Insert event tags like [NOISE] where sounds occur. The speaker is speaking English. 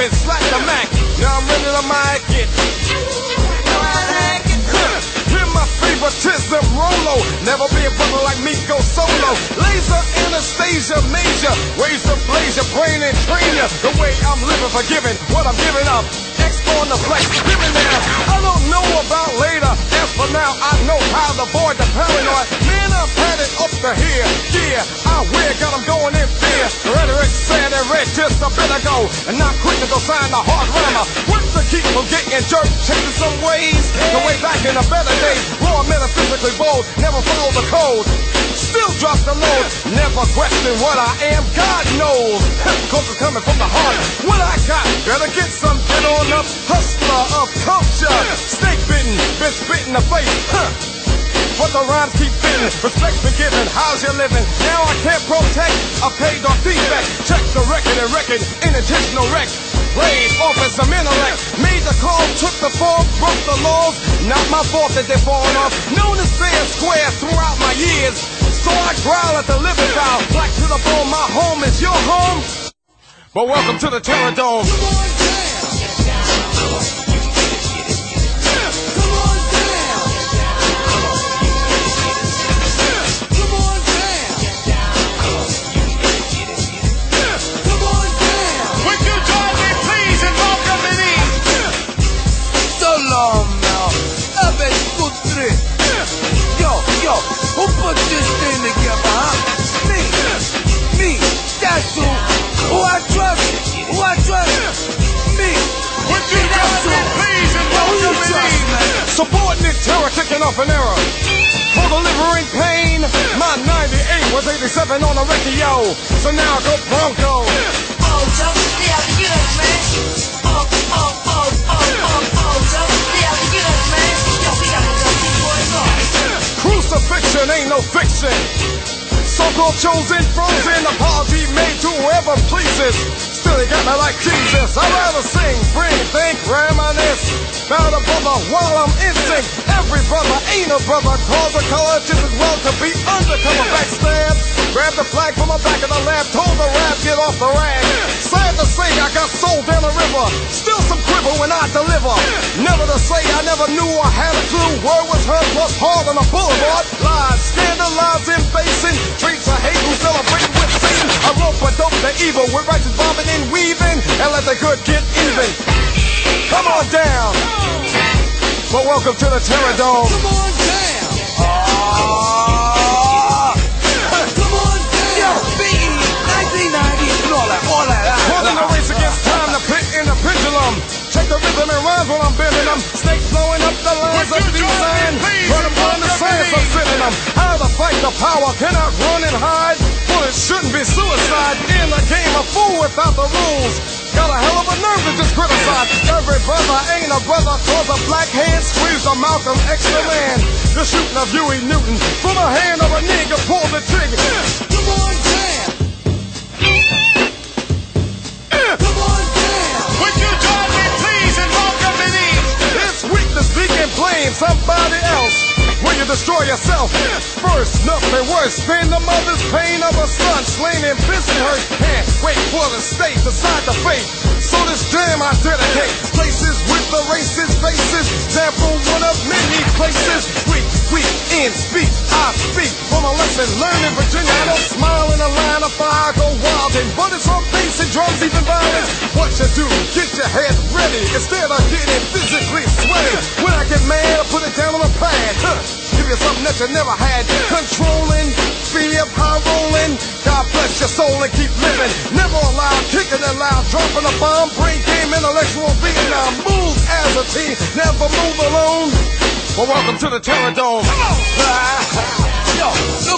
and slack the Mac. Now I'm ready to mic it. Hear my favoritism, Rolo. Never be a brother like me, go solo. Laser anesthesia Major. Ways to blaze your brain and train ya. The way I'm living, forgiving what I'm giving up. X on the flex, living there. I don't know about later. As for now, I know how to avoid the paranoid. Man, had it up to here. Yeah, I wear, got 'em going in fear. Rhetoric said and read just a bit ago. And not quick to go sign the hard from getting jerked? Changing some ways. The way back in the better days. Raw metaphysically bold, never follow the code. Still drop the load, never question what I am, God knows. Cause coming from the heart. What I got, better get some, get on up. Hustler of culture, snake bitten, been spit in the face. But the rhymes keep fitting, respect's been given, how's your living? Now I can't protect I paid or defect. Check the record and record, intentional wreck. Played off as some intellect, made the call, took the fall, broke the laws. Not my fault that they're falling off. Known as fair and square throughout my years. So I growl at the living foul, black to the bone, my home is your home. But welcome to the Terrordome. Terror off an error. For delivering pain, my 98 was 87 on the radio. So now go Bronco. Oh, jump, stay out to get us, man. Oh, oh, oh, oh, oh, oh, jump, stay out to get us, man. Yo, we gotta go, these boys off. Crucifixion ain't no fiction. So-called chosen, frozen, apology made to whoever pleases. Still, he got me like Jesus. I'd rather sing, bring, think, reminisce. About a brother while I'm in sync. Every brother ain't a brother. Cause the color just as well to be undercover backstab. Grab the flag from the back of the lab. Told the rap, get off the rag. Say, I got sold down the river. Still some quiver when I deliver. Never to say I never knew I had a clue. Word was heard plus hard on the boulevard. Lies, scandalizing, facing. Streets of hate who celebrate with Satan. I rope a dope the evil with righteous bombing and weaving. And let the good get even. Come on down. But welcome to the Terrordome. Come on down. And rhymes while I'm bending them. Snakes blowing up the lines of you join me, design. Run upon the me? of sending them. How to fight the power, cannot run and hide. Well, it shouldn't be suicide. In the game, a fool without the rules. Got a hell of a nerve to just criticize. Every brother ain't a brother, cause a black hand squeezed a Malcolm X the man. The shooting of Huey Newton from the hand of a nigga pulled the trigger. Worse the mother's pain of a son slain in prison hurt. Can't wait for the state decide the fate. So this jam I dedicate places with the racist faces. Example one of many places. Weak, weak in speech. I speak from a lesson learned in Virginia. I don't smile in a line of fire, go wild and but it's on bass and drums, even violence. What you do? Get your head ready instead of getting physically sweaty. When I you something that you never had. Controlling, fear, high rolling. God bless your soul and keep living. Never allowed, kicking it loud, dropping a bomb, brain game, intellectual Vietnam. Move as a team, never move alone. Well, welcome to the Terrordome. [LAUGHS] Yo, look at